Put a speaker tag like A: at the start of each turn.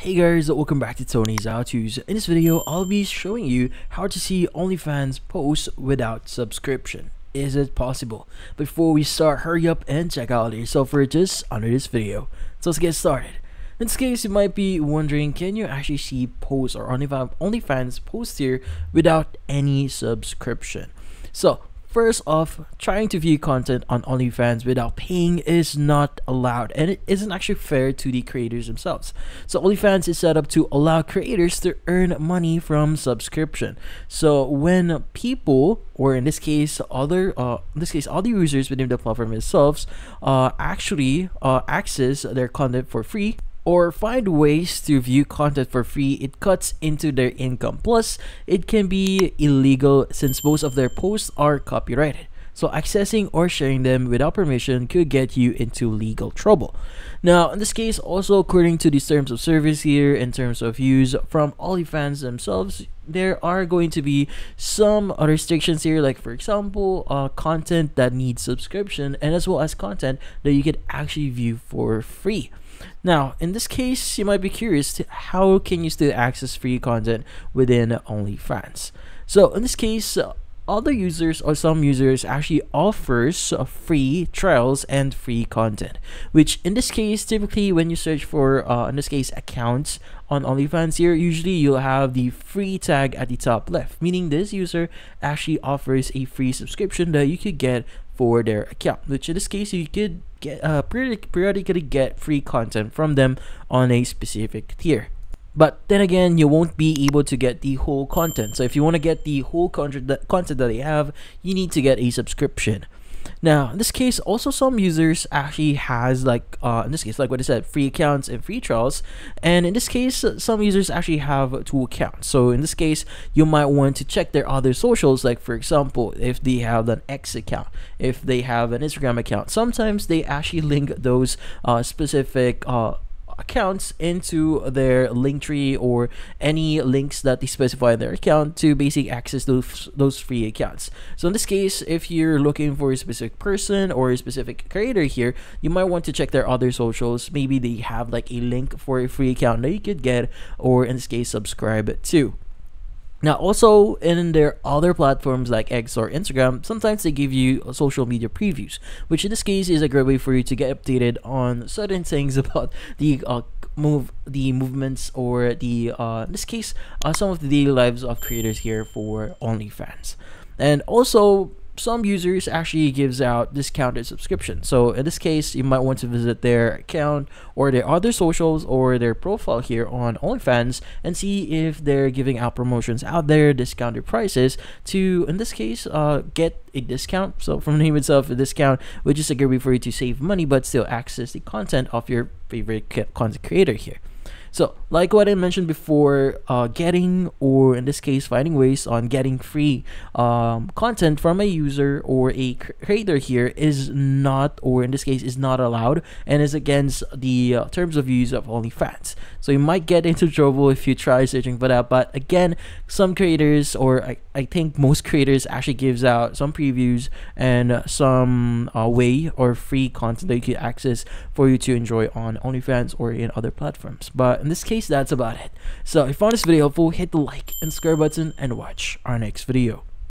A: Hey guys, welcome back to Tony's HowTos. In this video, I'll be showing you how to see OnlyFans posts without subscription. Is it possible? Before we start, hurry up and check out the self-purchase under this video. So let's get started. In this case, you might be wondering, can you actually see posts or OnlyFans posts here without any subscription? So First off, trying to view content on OnlyFans without paying is not allowed and it isn't actually fair to the creators themselves. So OnlyFans is set up to allow creators to earn money from subscription. So when people, or in this case, other, uh, in this case, other users within the platform themselves, uh, actually uh, access their content for free, or find ways to view content for free, it cuts into their income. Plus, it can be illegal since most of their posts are copyrighted. So accessing or sharing them without permission could get you into legal trouble. Now, in this case, also according to the terms of service here, in terms of use from OnlyFans themselves, there are going to be some restrictions here, like for example, uh, content that needs subscription, and as well as content that you could actually view for free. Now, in this case, you might be curious how can you still access free content within OnlyFans? So in this case, other users or some users actually offers free trials and free content which in this case typically when you search for uh, in this case accounts on OnlyFans here usually you'll have the free tag at the top left meaning this user actually offers a free subscription that you could get for their account which in this case you could get uh, periodically get free content from them on a specific tier but then again you won't be able to get the whole content so if you want to get the whole content that, they have you need to get a subscription now, in this case, also some users actually has like, uh, in this case, like what I said, free accounts and free trials. And in this case, some users actually have two accounts. So in this case, you might want to check their other socials. Like for example, if they have an X account, if they have an Instagram account, sometimes they actually link those uh, specific uh, accounts into their Linktree or any links that they specify in their account to basically access those those free accounts. So in this case, if you're looking for a specific person or a specific creator here, you might want to check their other socials. Maybe they have like a link for a free account that you could get or in this case subscribe to. Now, also in their other platforms like X or Instagram, sometimes they give you social media previews, which in this case is a great way for you to get updated on certain things about the uh, move, the movements, or the uh, in this case, uh, some of the daily lives of creators here for OnlyFans, and also some users actually gives out discounted subscription. So in this case, you might want to visit their account or their other socials or their profile here on OnlyFans and see if they're giving out promotions out there, discounted prices to, in this case, uh, get a discount. So from the name itself, a discount, which is a good way for you to save money but still access the content of your favorite content creator here. So, like what I mentioned before, uh, getting or in this case, finding ways on getting free um, content from a user or a creator here is not, or in this case, is not allowed and is against the uh, terms of use of OnlyFans. So, you might get into trouble if you try searching for that. But again, some creators, or I, I think most creators, actually gives out some previews and some uh, way or free content that you can access for you to enjoy on OnlyFans or in other platforms. But in this case, that's about it. So if you found this video helpful, hit the like and subscribe button and watch our next video.